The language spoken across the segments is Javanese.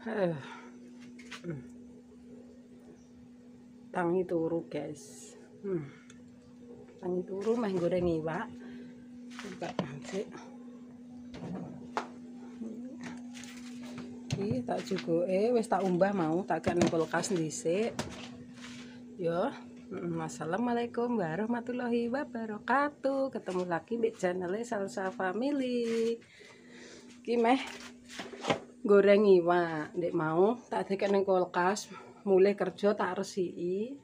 Eh. Tangi turu, guys. Hmm. Tangi turu meh goreng iwak. Buka nasi. Iki tak jugoke wis tak umbah mau tak gak kulkas dhisik. Yo. Assalamualaikum warahmatullahi wabarakatuh. Ketemu lagi di channel Salsa Family. Iki meh goreng iwak ndek mau tak dikek ning kulkas mulai kerja tak resiki.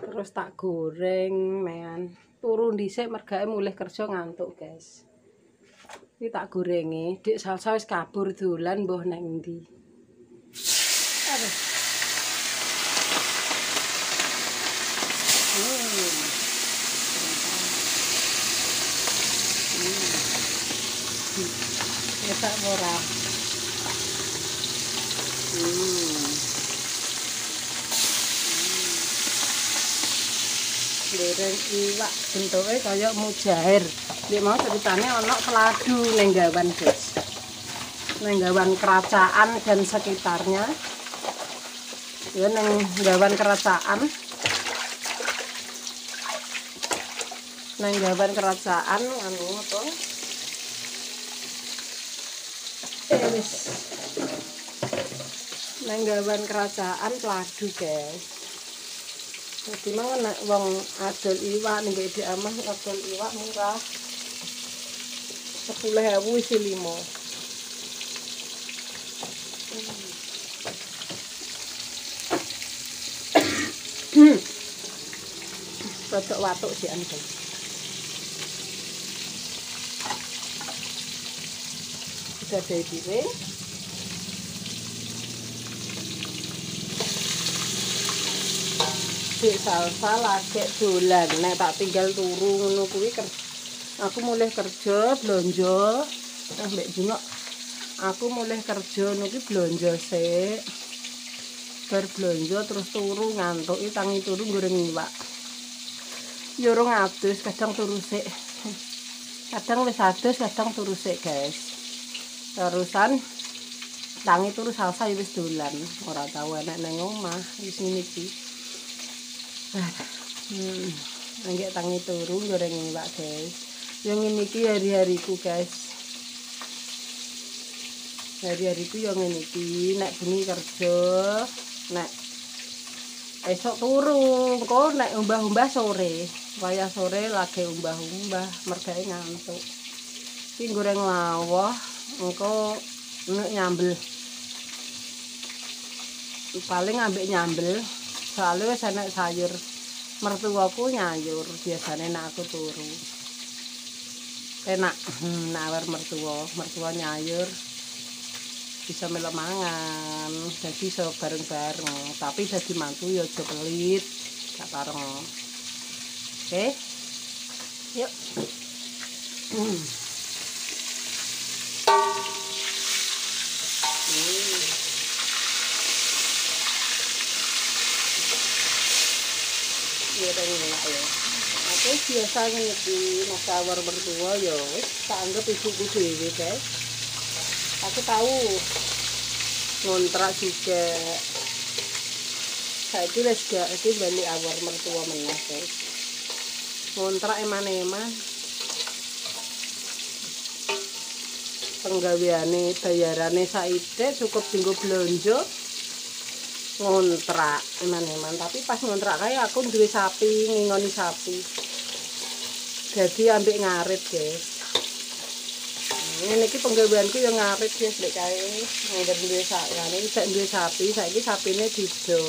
Terus tak goreng men turun dhisik mergae mulai kerja ngantuk guys. Iki tak gorengi. Dik salsa wis kabur dolan mbuh nang ndi aduh. Hmm. Hmm. Ya tak ora. Hmm. Hmm. Lereng iwak bentuknya kayak mujair. dia mau ceritanya ono peladu ning Guys. Ning kerajaan keracaan dan sekitarnya. Ya ning kerajaan. keracaan. kerajaan keracaan anu to. Eh. Nenggawan kerajaan peladu guys. Jadi mau nak wong adol iwak nih di amah adol iwak murah sepuluh ewu isi limo rodok watuk sih anu sudah dari piring dik salsa lagi dolan. Nek tak tinggal turu ngono kuwi aku mulai kerja blonjo. Nah mbek Juno aku mulai kerja niki blonjo sik. Bar blonjo terus turu ngantuk tangi turu goreng iwak. Yo rong adus kadang turu sik. Kadang wis adus kadang turu sik guys. Terusan tangi turu salsa wis dolan. Ora tau enek nang omah wis ngene iki hmm. Nggak tangi turu goreng iwak guys. Yang ini ki hari-hariku guys. Hari-hariku yang ini ki nek bengi kerja, nek esok turu, kok nek umbah-umbah sore. Kaya sore lagi umbah-umbah, mergae ngantuk. Ki goreng lawah, engko nyambel. Paling ambek nyambel, soalnya wis enak sayur. Mertuaku nyayur biasanya nak aku turu. Enak hmm, nawar mertua mertua nyayur bisa melemangan jadi bisa bareng-bareng. Tapi jadi mantu ya aja pelit gak bareng oke okay? yuk hmm. Goreng enak ya. Aku biasanya nyepi masawar berdua ya tak anggap ibuku dewi guys. Aku tahu. Ngontrak juga. Saya itu les gak itu balik awar mertua meneh guys. Ngontrak eman-eman. Penggaweane bayarane saide cukup tinggal belanja ngontrak eman-eman. Tapi pas ngontrak kayak aku duwe sapi ngingoni sapi. Jadi ambil ngarit guys. Ini ki penggaweanku yang ngarit guys dek kae. Ngene duwe sapi ini saya duwe sapi saiki sapine didol.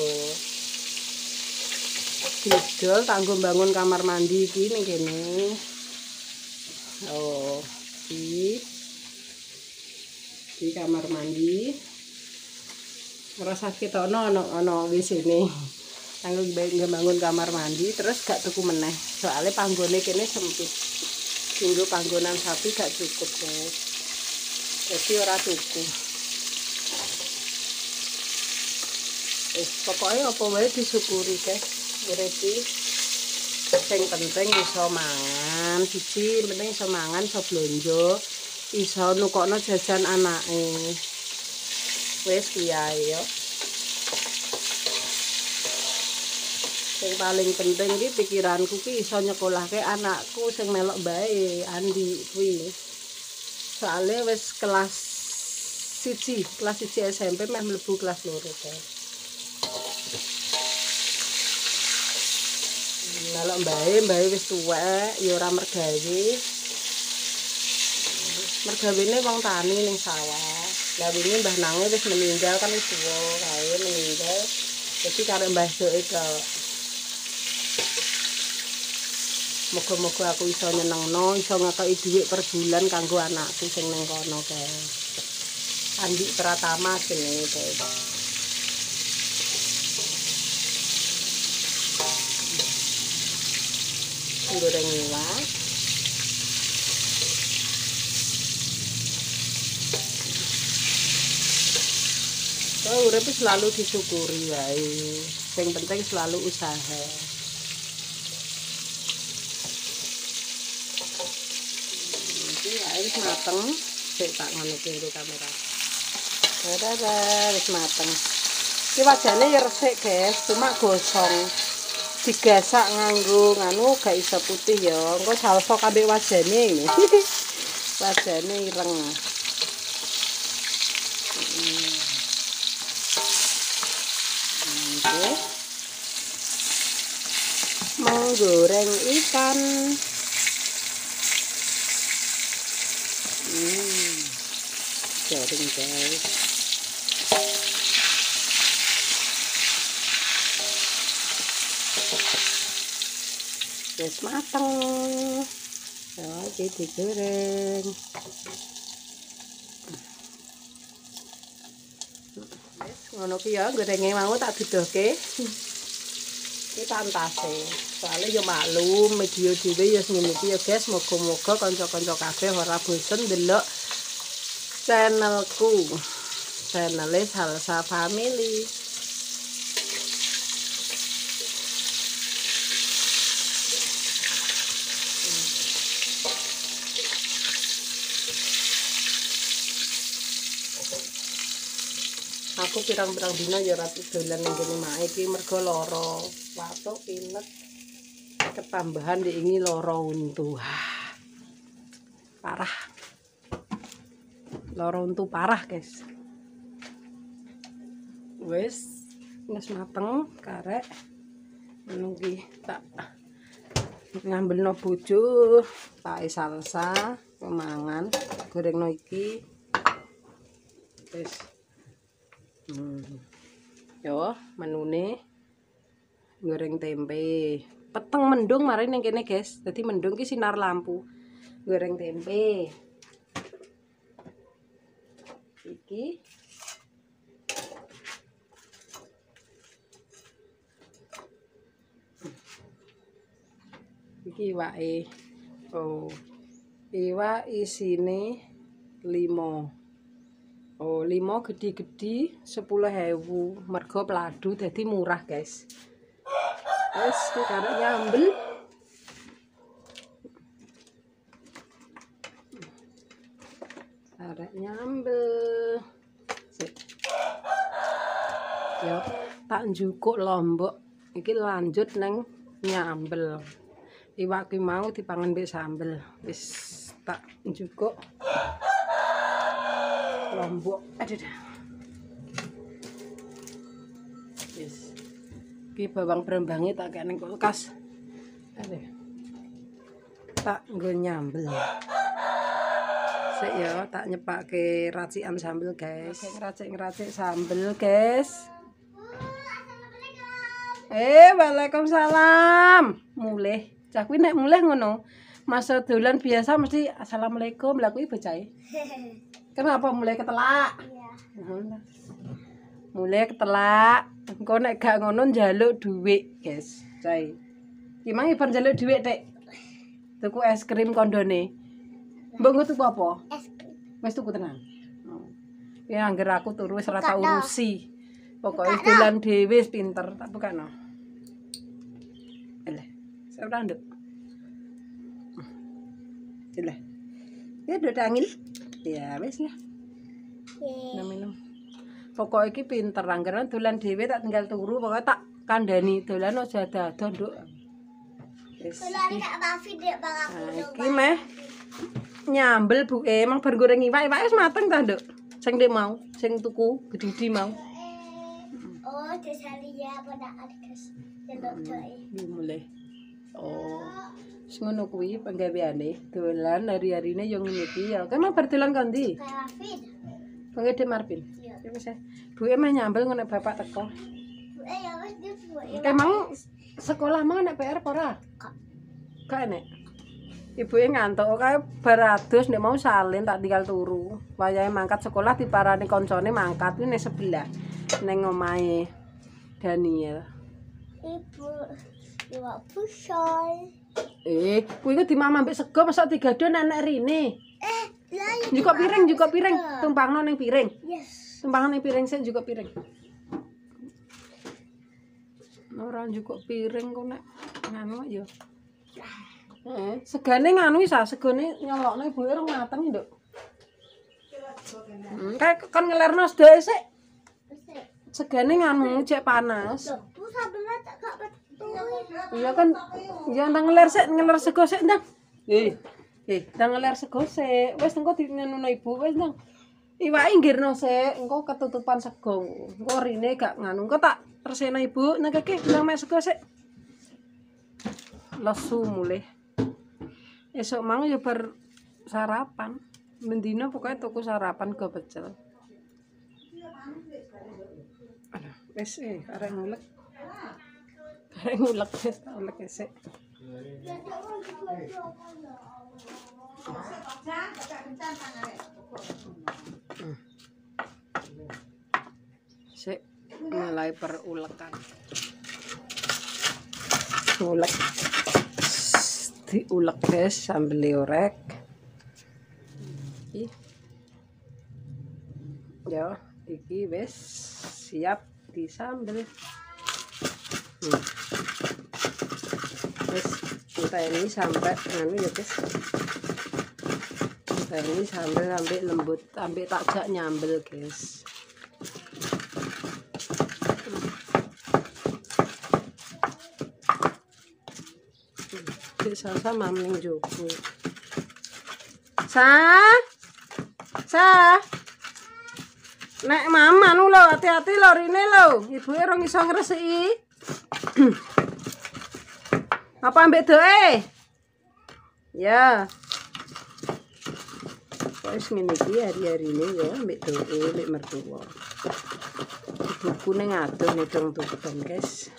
Didol tanggung bangun kamar mandi iki ning kene. Oh di di kamar mandi ngerasa kita ono ono ono di sini. Tanggung baik bangun kamar mandi terus gak tuku meneh. Soalnya panggone kene sempit. Tinggal panggonan sapi gak cukup guys. Jadi ora tuku. Eh pokoknya apa wae disyukuri guys. Berarti yang penting iso mangan. Siji penting iso mangan iso blonjo. Iso nukokno jajan anake wis kuwi ae yo. Sing paling penting iki pikiranku ki iso nyekolahke anakku sing melok bae Andi kuwi. Soalnya wis kelas siji kelas siji SMP meh mlebu kelas loro guys melok bae bae wis tuwek ya ora mergawe. Mergawene wong tani ning sawah lah wingi Mbah Nange wis meninggal kan wis tuwa kae meninggal jadi karo Mbah Doe ke Moga-moga aku iso nyenengno, iso ngekei dhuwit per bulan kanggo anakku sing ning kono, guys. Andi Pratama jenenge, guys. Goreng iwak. Oh, urip selalu disyukuri wae. Sing penting selalu usaha. Iki air mateng. Sik tak ngono ki kamera. Dadah, wis mateng. Iki wajane ya resik, guys. Cuma gosong. Digasak nganggo nganu gak iso putih ya. Engko salsa kabeh wajane wajane ireng. goreng ikan. Hmm, jaring guys. Terus matang ya jadi goreng ngono ki ya gorenge mau tak dudohke. Iki pantase. Soale ya maklum media dhewe ya ngene iki ya guys, moga-moga kanca-kanca kabeh ora bosen ndelok channelku. Channel Salsa Family. Aku pirang-pirang dina ya ora dolan ning kene mae iki mergo lara. Watuk pinet ketambahan diingi lara untu. Ah, Parah. Lara untu parah, guys. Wis wis mateng karek. Nunggu tak ngambilno bojo, tak salsa, pemangan, gorengno iki. Wis. Hmm. Yo, menune goreng tempe. Peteng mendung mari ning kene, guys. Dadi mendung ki sinar lampu. Goreng tempe. Iki Iki iwake. Oh. Iwak isine 5. Oh, 5 gedhi-gedhi 10.000 mergo pladu dadi murah, guys. Wes karek nyambel. Karek nyambel. Sik. Yo, tak njukuk lombok. Iki lanjut neng nyambel. Iwak mau dipangan mbek sambel. Wis tak njukuk. Lombok aduh dah yes iki bawang brembangnya tak kayak neng kulkas aduh tak nggo nyambel sik ya tak nyepake racikan sambel guys ngeracik-ngeracik sambel guys Eh, Waalaikumsalam. Mulih. Cah kuwi nek mulih ngono. Masa dolan biasa mesti Assalamualaikum. Lah kuwi bocahe. Kenapa mulai ketelak? Iya. Mulai ketelak. Engko nek gak ngono njaluk dhuwit, guys. Cai. Ki mang ibar njaluk dhuwit, Tek. Tuku es krim kondone. Mbok nggo tuku apa? es krim Wis tuku tenan. Oh. Ya angger aku turu wis ora tau urusi. Pokoke dolan dhewe wis pinter, tak bukano. Eleh. Ora nduk. Eleh. Ya udah tangil. Ya wis lah. Yeay. minum minum Pokok iki pinter anggaran dolan dhewe tak tinggal turu pokoknya tak kandhani dolan aja dadah nduk. Wis iki. Nah, iki meh nyambel Bu emang bar goreng iwak iwake wis mateng ta nduk. Sing ndek mau, sing tuku gede mau. Oh, Cesalia pada adikes. Jelok doa. Iki mulai. Oh. Wis ngono kuwi penggaweane. Dolan hari-harine yo ngene iki ya. Kan bar dolan kondi? Rafid. Pengede Marvin. Iya. Ya wis. Emang nyambel ngono bapak teko. Eh, ya. Emang sekolah mau nek PR apa ora? Gak enek. Ibuke ngantuk kae barados nek mau salin tak tinggal turu. Wayahe mangkat sekolah diparani koncone mangkat kuwi ning sebelah ning omahe Daniel. Ibu. Ibu pusol. Eh, kuwi ku di mama mbek sego masa digado nenek rine. Eh, lah ya. Juga piring, juga piring. Tumpangno ning piring. Yes. Tumpangno ning piring sik juga piring. Ora juga piring kok nek nganu ya. Heeh, segane nganu isa, segane nyolokno ibuke rong mateng, Nduk. Hmm, kayak kan ngelerno sedaya sik. Segane nganu cek panas. Bu sebelah tak gak. Iya kan, ya ndang ngeler sik, ngeler sego sik ndang. Eh, eh, ndang ngeler sego sik. Wis engko dinenono ibu, wis ndang. Iwake nggirno sik, engko ketutupan sego. Engko rine gak nganu, engko tak resena ibu nang keke ndang mek sego sik. Lesu mulih. Esok mang ya bar sarapan. Mendino pokoknya tuku sarapan go pecel. Aduh, wis eh arek ngulek. Parang ulak na sa ulak kasi. Kasi mulai perulakan. Ulak. Di ulak guys, sambil liorek. Ya, iki wis siap disambel. Hmm. Kita ini sampai anu ya guys. Kita ini sambil sampai lembut, sampai takjak nyambel guys. Di salsa mamning jogo. Sa? Sa? Nek mama nu lo hati-hati lo rine lo. Ibu rong iso ngresiki. Apa ambek doe? Ya. Wis ngene iki hari-harine ya ambek doe ambek mertua. Buku ning adoh nih dong tutupan guys.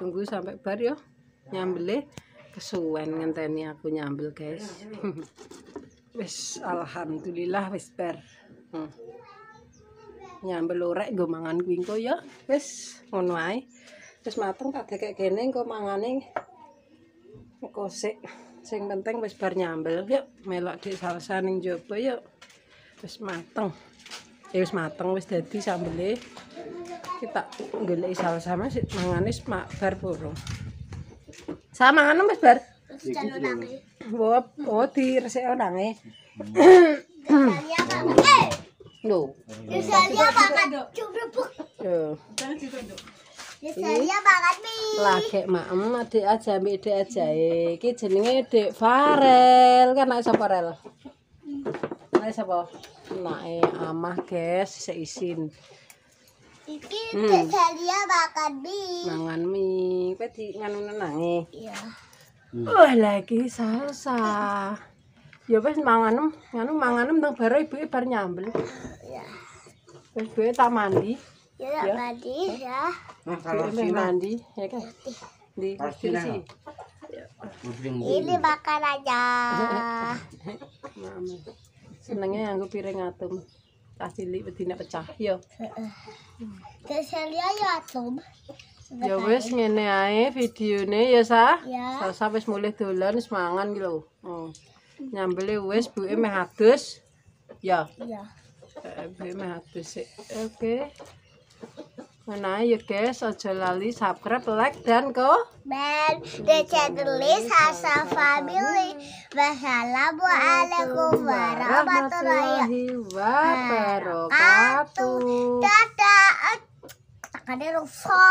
tunggu sampai bar yo nyambele kesuwen ngenteni aku nyambel guys. Wis alhamdulillah wis bar hmm. nyambel orek nggo mangan kuwi engko ya. Wis ngono ae. Wis mateng tak dekek kene engko mangane. Engko sik sing penting wis bar nyambel. Yuk melok di salsa ning jaba yuk. Wis mateng. Ya wis mateng wis dadi sambele. Kita golek salsa mas. Mangane mak bar purung sama mangan wis bar? Terus jalur lagi. oh, oh diresik onange. Eh, lho. Cesalia banget. Coba buk. yo Cesalia banget mi. lagi maem adik aja mbak adik aja iki jenenge Dek Farel. Kan anak sapa Rel? Anak sapa? Anake amah guys seisin Iki Hmm. Cesalia banget mi. mangan mie kowe di nganu nenange Iya. wah lagi salsa ya wis manganem nganu manganem nang bare ibuke bar nyambel Iya. wis ibuke tak mandi Ya, Ya. tadi ya. Nah, kalau Sina, mandi ya kan di kursi sih Ini makan aja. Mama. Senengnya nganggo piring atom. Tas cilik bedine pecah ya. Cesalia ya atom. Ya wis ngene ae videone ya sa. Ya. Salsa wis mulih dolan wis mangan ki lho. Oh. Nyambele wis buke meh adus. Ya, Iya. eh, buke meh adus. Oke. Nah, ya guys, aja lali subscribe, like, dan kok. Ben de channel Sasa Family. Wassalamualaikum warahmatullahi wabarakatuh. Dadah. Takkannya lupa.